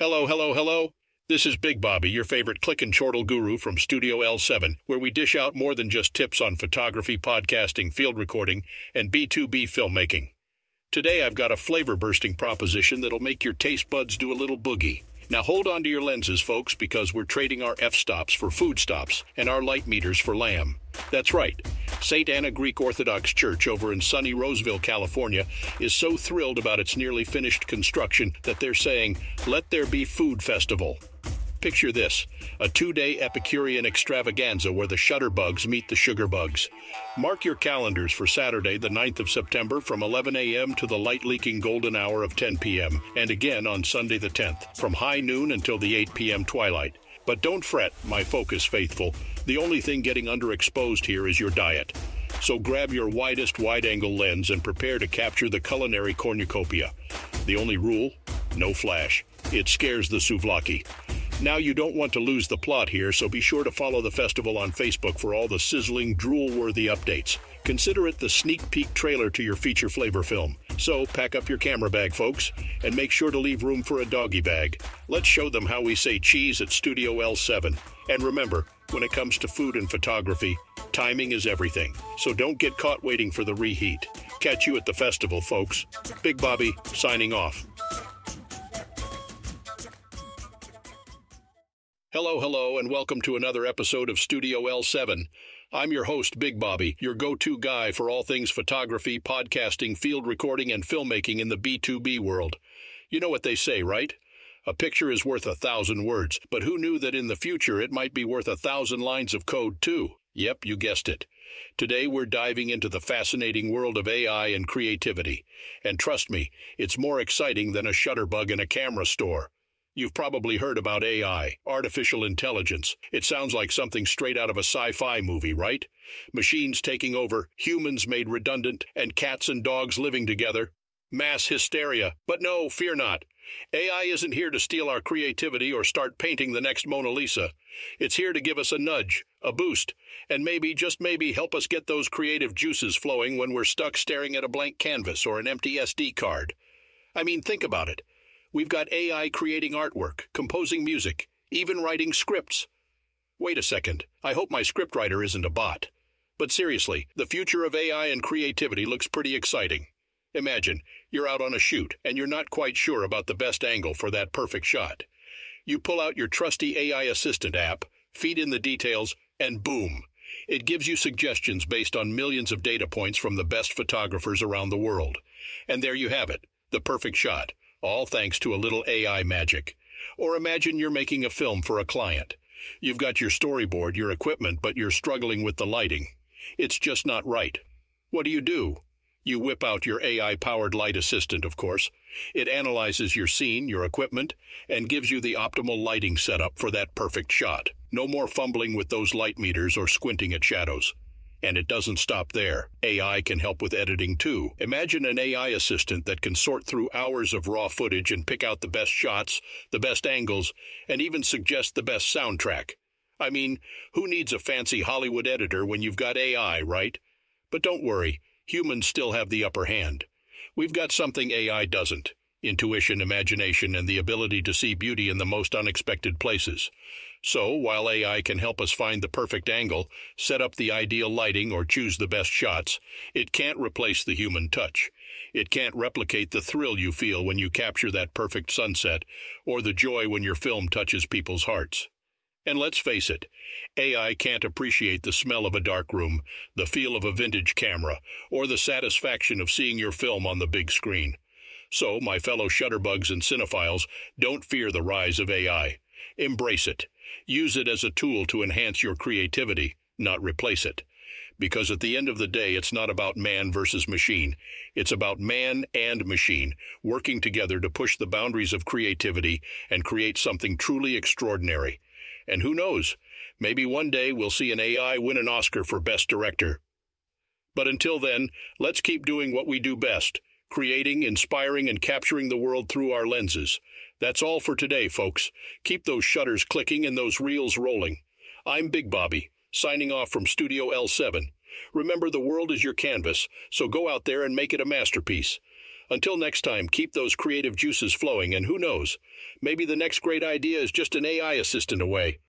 Hello, hello, hello. This is Big Bobby, your favorite click and chortle guru from Studio L7, where we dish out more than just tips on photography, podcasting, field recording, and B2B filmmaking. Today I've got a flavor bursting proposition that'll make your taste buds do a little boogie. Now hold on to your lenses, folks, because we're trading our f stops for food stops and our light meters for lamb. That's right. St. Anna Greek Orthodox Church over in sunny Roseville, California, is so thrilled about its nearly finished construction that they're saying, Let there be food festival. Picture this a two day Epicurean extravaganza where the shutterbugs meet the sugarbugs. Mark your calendars for Saturday, the 9th of September from 11 a.m. to the light leaking golden hour of 10 p.m., and again on Sunday the 10th from high noon until the 8 p.m. twilight. But don't fret, my focus faithful. The only thing getting underexposed here is your diet. So grab your widest wide angle lens and prepare to capture the culinary cornucopia. The only rule no flash. It scares the souvlaki. Now, you don't want to lose the plot here, so be sure to follow the festival on Facebook for all the sizzling, drool worthy updates. Consider it the sneak peek trailer to your feature flavor film. So, pack up your camera bag, folks, and make sure to leave room for a doggy bag. Let's show them how we say cheese at Studio L7. And remember, when it comes to food and photography, timing is everything. So don't get caught waiting for the reheat. Catch you at the festival, folks. Big Bobby, signing off. Hello, hello, and welcome to another episode of Studio L7. I'm your host, Big Bobby, your go to guy for all things photography, podcasting, field recording, and filmmaking in the B2B world. You know what they say, right? A picture is worth a thousand words, but who knew that in the future it might be worth a thousand lines of code, too? Yep, you guessed it. Today we're diving into the fascinating world of AI and creativity. And trust me, it's more exciting than a shutterbug in a camera store. You've probably heard about AI, artificial intelligence. It sounds like something straight out of a sci fi movie, right? Machines taking over, humans made redundant, and cats and dogs living together. Mass hysteria. But no, fear not. AI isn't here to steal our creativity or start painting the next Mona Lisa. It's here to give us a nudge, a boost, and maybe, just maybe, help us get those creative juices flowing when we're stuck staring at a blank canvas or an empty SD card. I mean, think about it. We've got AI creating artwork, composing music, even writing scripts. Wait a second. I hope my scriptwriter isn't a bot. But seriously, the future of AI and creativity looks pretty exciting. Imagine, you're out on a shoot, and you're not quite sure about the best angle for that perfect shot. You pull out your trusty AI assistant app, feed in the details, and boom! It gives you suggestions based on millions of data points from the best photographers around the world. And there you have it, the perfect shot all thanks to a little AI magic. Or imagine you're making a film for a client. You've got your storyboard, your equipment, but you're struggling with the lighting. It's just not right. What do you do? You whip out your AI powered light assistant, of course. It analyzes your scene, your equipment, and gives you the optimal lighting setup for that perfect shot. No more fumbling with those light meters or squinting at shadows. And it doesn't stop there. AI can help with editing too. Imagine an AI assistant that can sort through hours of raw footage and pick out the best shots, the best angles, and even suggest the best soundtrack. I mean, who needs a fancy Hollywood editor when you've got AI, right? But don't worry, humans still have the upper hand. We've got something AI doesn't intuition, imagination, and the ability to see beauty in the most unexpected places. So, while AI can help us find the perfect angle, set up the ideal lighting, or choose the best shots, it can't replace the human touch. It can't replicate the thrill you feel when you capture that perfect sunset, or the joy when your film touches people's hearts. And let's face it, AI can't appreciate the smell of a dark room, the feel of a vintage camera, or the satisfaction of seeing your film on the big screen. So, my fellow shutterbugs and cinephiles, don't fear the rise of AI. Embrace it. Use it as a tool to enhance your creativity, not replace it. Because at the end of the day, it's not about man versus machine. It's about man and machine working together to push the boundaries of creativity and create something truly extraordinary. And who knows, maybe one day we'll see an AI win an Oscar for Best Director. But until then, let's keep doing what we do best creating, inspiring, and capturing the world through our lenses. That's all for today, folks. Keep those shutters clicking and those reels rolling. I'm Big Bobby, signing off from Studio L7. Remember, the world is your canvas, so go out there and make it a masterpiece. Until next time, keep those creative juices flowing, and who knows, maybe the next great idea is just an AI assistant away.